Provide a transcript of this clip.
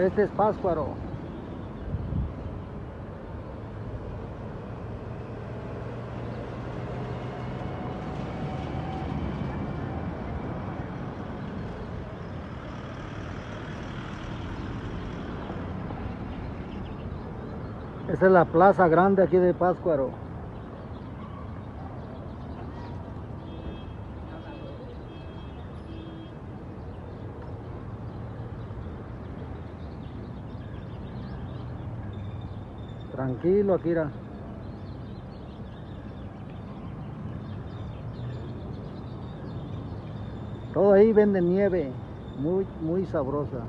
Este es Páscuaro. Esa es la plaza grande aquí de Páscuaro. Tranquilo, Akira. Todo ahí venden nieve, muy, muy sabrosa.